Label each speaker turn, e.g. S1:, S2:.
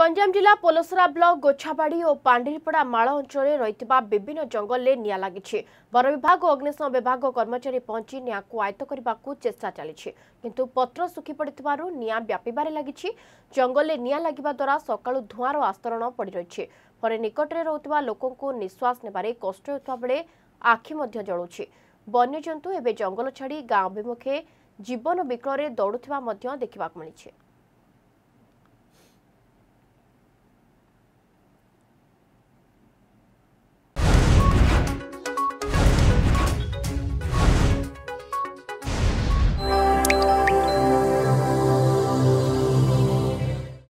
S1: ଗଞ୍ଜାମ ଜିଲ୍ଲା ପୋଲସରା ବ୍ଲକ ଗୋଛାବାଡ଼ି ଓ ପାଣ୍ଡିରିପଡ଼ା ମାଳ ଅଞ୍ଚଳରେ ରହିଥିବା ବିଭିନ୍ନ ଜଙ୍ଗଲରେ ନିଆଁ ଲାଗିଛି। ବନ ବିଭାଗ ଓ ଅଗ୍ନିଶମ ବିଭାଗ କର୍ମଚାରୀ ପହଞ୍ଚି ନିଆଁକୁ ଆୟତ୍ତ କରିବାକୁ ଚେଷ୍ଟା ଚାଲିଛି। କିନ୍ତୁ ପତ୍ର ଶୁଖି ପଡ଼ିଥିବାରୁ ନିଆଁ ବ୍ୟାପିବାରେ ଲାଗିଛି। ଜଙ୍ଗଲରେ ନିଆଁ ଲାଗିବା ଦ୍ୱାରା ସକାଳୁ ଧୂଆଁର ଆସ୍ତରଣ ପଡ଼ିରହିଛି ପରେ ନିକଟରେ ରହୁଥିବା ଲୋକଙ୍କୁ ନିଶ୍ୱାସ ନେବାରେ କଷ୍ଟ ହେଉଥିବା ବେଳେ ଆଖି ମଧ୍ୟ ଜଳୁଛି। ବନ୍ୟଜନ୍ତୁ ଏବେ ଜଙ୍ଗଲ ଛାଡ଼ି ଗାଁ ଅଭିମୁଖେ ଜୀବନ ବିକଳରେ ଦୌଡ଼ୁଥିବା ମଧ୍ୟ ଦେଖିବାକୁ ମିଳିଛି।